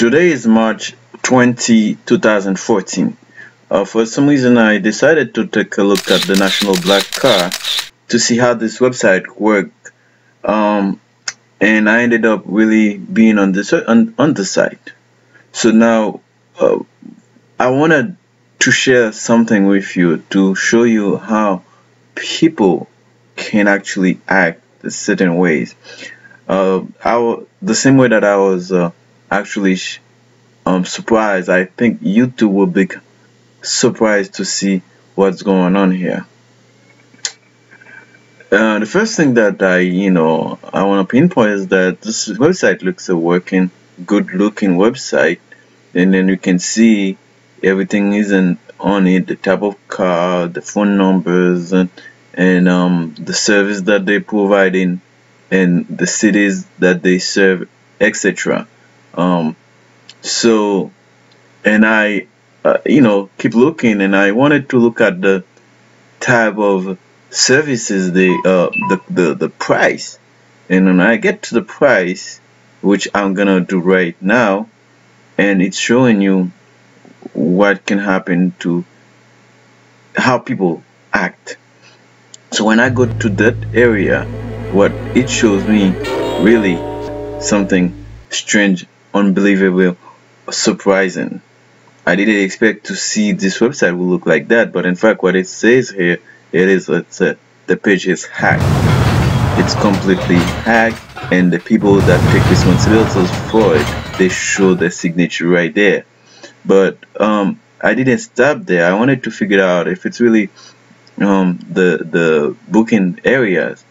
Today is March 20, 2014. Uh, for some reason, I decided to take a look at the National Black Car to see how this website worked. Um, and I ended up really being on this on, on the site. So now uh, I wanted to share something with you to show you how people can actually act certain ways. Uh, I, the same way that I was uh, actually um, surprised, I think YouTube will be surprised to see what's going on here. Uh, the first thing that I, you know, I want to pinpoint is that this website looks a working, good-looking website, and then you can see everything isn't on it, the type of car, the phone numbers, and and um, the service that they provide in and the cities that they serve, etc. Um, so, and I, uh, you know, keep looking, and I wanted to look at the type of services, the uh, the the the price, and when I get to the price, which I'm gonna do right now, and it's showing you what can happen to how people act. So when I go to that area, what it shows me really something strange, unbelievable, surprising. I didn't expect to see this website will look like that, but in fact what it says here, it is it's a, the page is hacked. It's completely hacked and the people that take responsibilities for it, they show their signature right there. But um, I didn't stop there. I wanted to figure out if it's really um, the the booking areas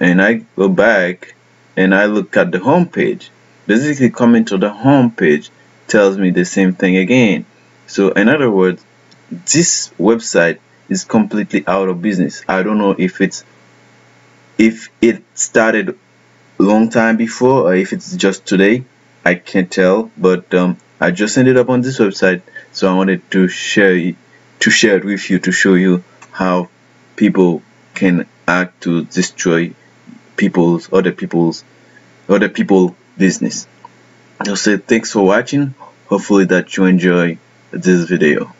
and I go back and I look at the home page basically coming to the home page tells me the same thing again. So in other words this website is completely out of business. I don't know if it's if it started a long time before or if it's just today. I can't tell but um, I just ended up on this website so I wanted to share it to share it with you to show you how people can act to destroy people's other people's other people business. Say thanks for watching. Hopefully that you enjoy this video.